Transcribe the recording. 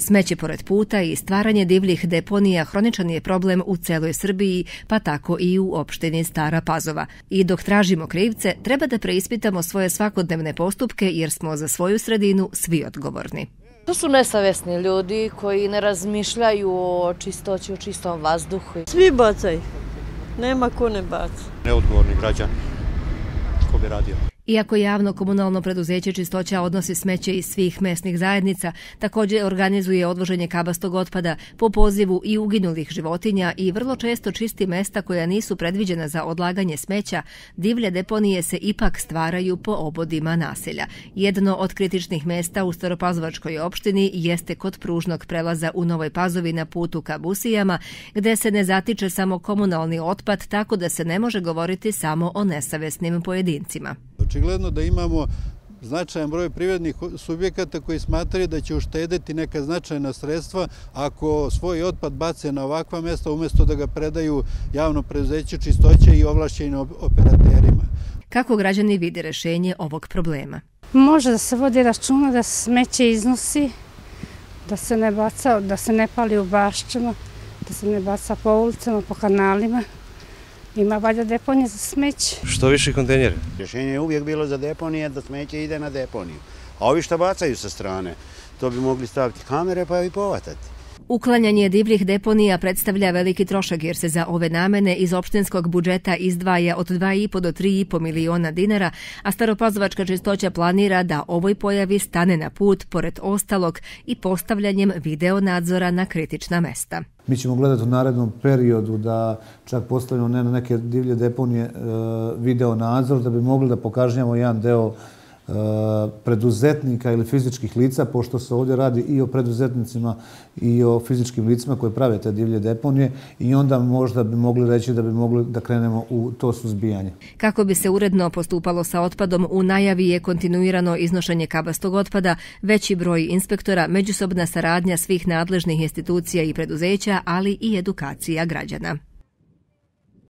Smeće pored puta i stvaranje divljih deponija hroničan je problem u celoj Srbiji, pa tako i u opštini Stara Pazova. I dok tražimo krivce, treba da preispitamo svoje svakodnevne postupke jer smo za svoju sredinu svi odgovorni. To su nesavesni ljudi koji ne razmišljaju o čistoći, o čistom vazduhu. Svi bacaj. Nema ko ne baca. Neodgovorni građani. Ko bi radio? Iako javno komunalno preduzeće čistoća odnosi smeće iz svih mesnih zajednica, također organizuje odvoženje kabastog otpada po pozivu i uginulih životinja i vrlo često čisti mesta koja nisu predviđena za odlaganje smeća, divlje deponije se ipak stvaraju po obodima naselja. Jedno od kritičnih mesta u Staropazovačkoj opštini jeste kod pružnog prelaza u Novoj Pazovi na putu ka Busijama, gde se ne zatiče samo komunalni otpad, tako da se ne može govoriti samo o nesavesnim pojedincima očigledno da imamo značajan broj privrednih subjekata koji smatraju da će uštedeti neka značajna sredstva ako svoj otpad bace na ovakva mesta umjesto da ga predaju javno preuzeće čistoće i ovlašćenim operaterima. Kako građani vide rešenje ovog problema? Može da se vodi računa da smeće iznosi, da se ne baca, da se ne pali u bašćama, da se ne baca po ulicama, po kanalima. Ima valja deponije za smeće. Što više kontenjere? Rješenje je uvijek bilo za deponije da smeće ide na deponiju. A ovi što bacaju sa strane, to bi mogli staviti kamere pa i povatati. Uklanjanje divljih deponija predstavlja veliki trošak jer se za ove namene iz opštinskog budžeta izdvaja od 2,5 do 3,5 miliona dinara, a Staropazovačka čistoća planira da ovoj pojavi stane na put pored ostalog i postavljanjem video nadzora na kritična mesta. Mi ćemo gledati u narednom periodu da čak postavljamo ne na neke divlje deponije e, video nadzor da bi mogli da pokažnjamo jedan deo Eh, preduzetnika ili fizičkih lica, pošto se ovdje radi i o preduzetnicima i o fizičkim licima koje prave te divlje deponije i onda možda bi mogli reći da bi mogli da krenemo u to suzbijanje. Kako bi se uredno postupalo sa otpadom, u najavi je kontinuirano iznošenje kabastog otpada, veći broj inspektora, međusobna saradnja svih nadležnih institucija i preduzeća, ali i edukacija građana.